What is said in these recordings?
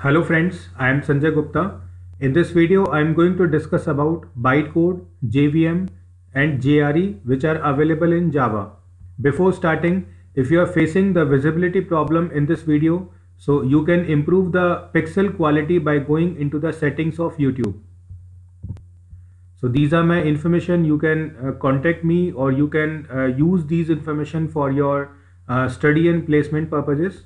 Hello friends, I am Sanjay Gupta. In this video, I am going to discuss about bytecode, JVM and JRE which are available in Java. Before starting, if you are facing the visibility problem in this video, so you can improve the pixel quality by going into the settings of YouTube. So these are my information. You can uh, contact me or you can uh, use these information for your uh, study and placement purposes.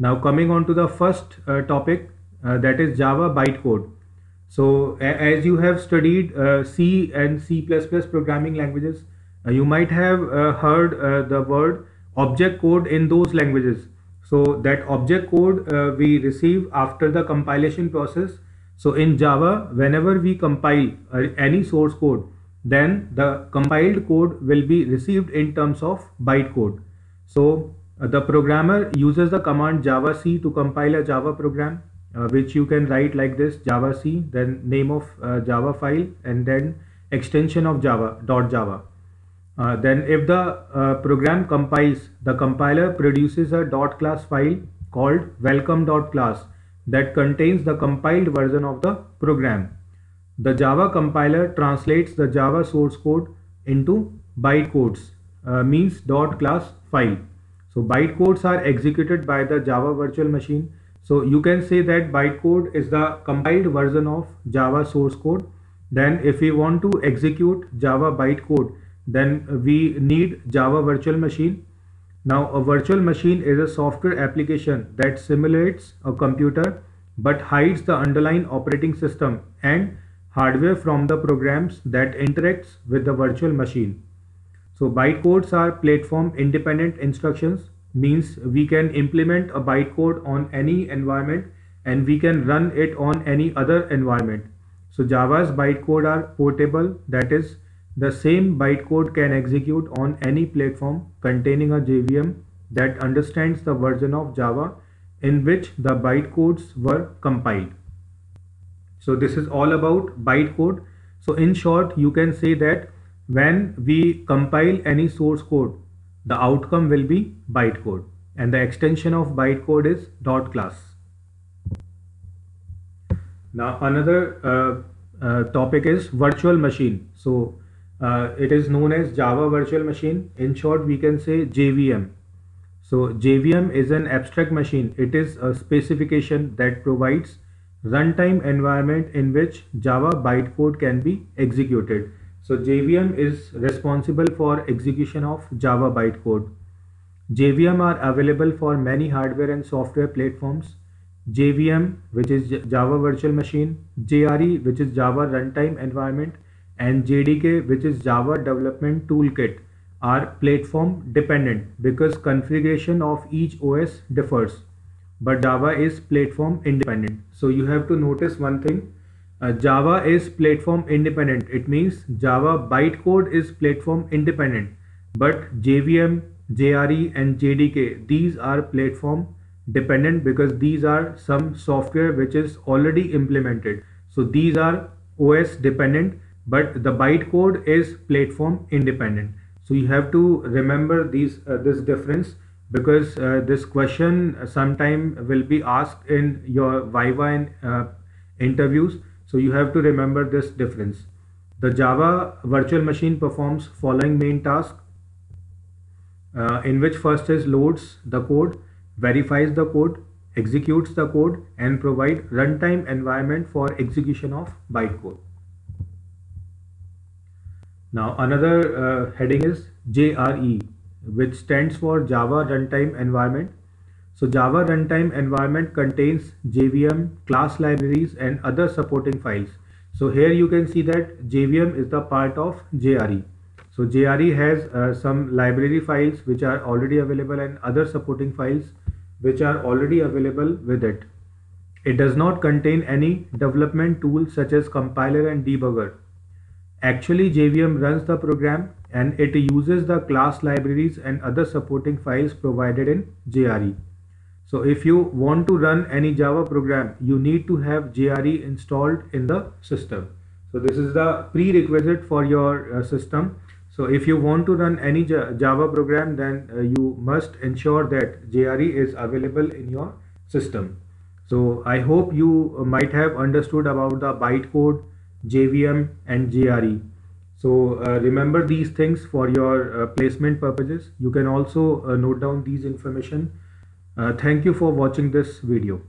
Now coming on to the first uh, topic uh, that is Java bytecode. So as you have studied uh, C and C++ programming languages, uh, you might have uh, heard uh, the word object code in those languages. So that object code we receive after the compilation process. So in Java, whenever we compile any source code, then the compiled code will be received in terms of bytecode. So the programmer uses the command javac to compile a Java program uh, which you can write like this javac then name of uh, Java file and then extension of Java dot Java. Uh, then if the uh, program compiles, the compiler produces a dot class file called welcome dot class that contains the compiled version of the program. The Java compiler translates the Java source code into bytecodes uh, means dot class file. So bytecodes are executed by the Java virtual machine. So you can say that bytecode is the compiled version of Java source code. Then if we want to execute Java bytecode, then we need Java virtual machine. Now a virtual machine is a software application that simulates a computer but hides the underlying operating system and hardware from the programs that interacts with the virtual machine. So bytecodes are platform independent instructions means we can implement a bytecode on any environment and we can run it on any other environment. So Java's bytecode are portable that is the same bytecode can execute on any platform containing a JVM that understands the version of Java in which the bytecodes were compiled. So this is all about bytecode. So in short, you can say that when we compile any source code, the outcome will be bytecode and the extension of bytecode is dot class. Now another uh, uh, topic is virtual machine. So uh, it is known as Java virtual machine. In short, we can say JVM. So JVM is an abstract machine. It is a specification that provides runtime environment in which Java bytecode can be executed. So JVM is responsible for execution of Java bytecode. JVM are available for many hardware and software platforms. JVM which is Java Virtual Machine, JRE which is Java Runtime Environment and JDK which is Java Development Toolkit are platform dependent because configuration of each OS differs but Java is platform independent. So you have to notice one thing uh, Java is platform independent. It means Java bytecode is platform independent, but JVM, JRE and JDK, these are platform dependent because these are some software which is already implemented. So these are OS dependent, but the bytecode is platform independent. So you have to remember these uh, this difference because uh, this question sometime will be asked in your Viva and uh, interviews so you have to remember this difference. The Java virtual machine performs following main task uh, in which first is loads the code, verifies the code, executes the code and provide runtime environment for execution of bytecode. Now another uh, heading is JRE which stands for Java Runtime Environment so Java runtime environment contains JVM, class libraries and other supporting files. So here you can see that JVM is the part of JRE. So JRE has uh, some library files which are already available and other supporting files which are already available with it. It does not contain any development tools such as compiler and debugger. Actually JVM runs the program and it uses the class libraries and other supporting files provided in JRE. So if you want to run any Java program, you need to have JRE installed in the system. So this is the prerequisite for your uh, system. So if you want to run any Java program, then uh, you must ensure that JRE is available in your system. So I hope you might have understood about the bytecode, JVM and JRE. So uh, remember these things for your uh, placement purposes. You can also uh, note down these information. Uh, thank you for watching this video.